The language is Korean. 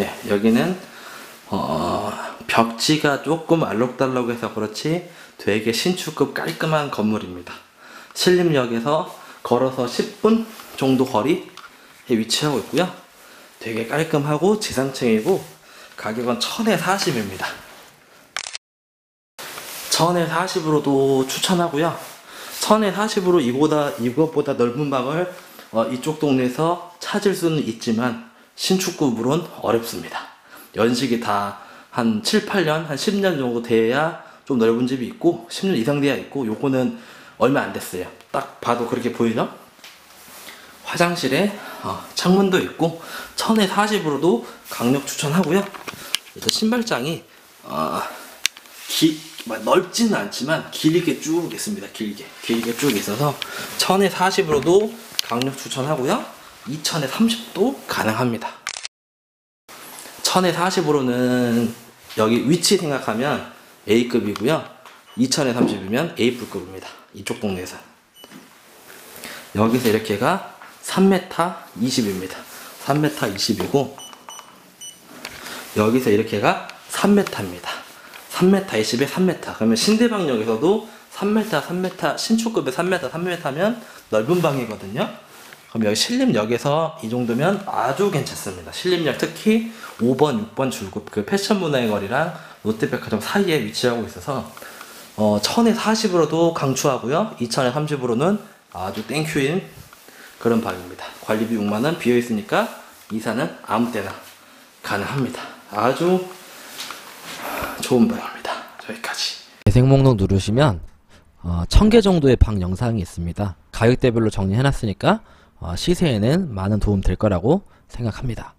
네, 여기는 어, 벽지가 조금 알록달록해서 그렇지 되게 신축급 깔끔한 건물입니다. 신림역에서 걸어서 10분 정도 거리에 위치하고 있고요. 되게 깔끔하고 지상층이고 가격은 1000에 40입니다. 1000에 40으로도 추천하고요. 1000에 40으로 이보다 이것보다 넓은 방을 어, 이쪽 동네에서 찾을 수는 있지만 신축급으로는 어렵습니다. 연식이 다 한 7, 8년, 한 10년 정도 돼야 좀 넓은 집이 있고 10년 이상 돼야 있고 요거는 얼마 안 됐어요. 딱 봐도 그렇게 보이죠? 화장실에 어, 창문도 있고 1000에 40으로도 강력 추천하고요. 일단 신발장이 어, 기, 막 넓지는 않지만 길게 쭉 있습니다. 길게 길게 쭉 있어서 1000에 40으로도 강력 추천하고요. 2000에 30도 가능합니다. 1000에 40으로는 여기 위치 생각하면 A급이고요. 2000에 30이면 A급입니다. 이쪽 동네에서. 여기서 이렇게가 3m 20입니다. 3m 20이고 여기서 이렇게가 3m입니다. 3m 20에 3m. 그러면 신대방역에서도 3m, 3m, 신축급에 3m, 3m면 넓은 방이거든요. 그럼 여기 신림역에서 이 정도면 아주 괜찮습니다. 신림역 특히 5번, 6번 출구 그 패션 문화의 거리랑 롯데백화점 사이에 위치하고 있어서 어, 1000에 40으로도 강추하고요. 2000에 30으로는 아주 땡큐인 그런 방입니다. 관리비 6만원 비어 있으니까 이사는 아무 때나 가능합니다. 아주 좋은 방입니다. 저기까지. 재생 목록 누르시면 어, 1000개 정도의 방 영상이 있습니다. 가격대별로 정리해놨으니까 어, 시세에는 많은 도움 될 거라고 생각합니다.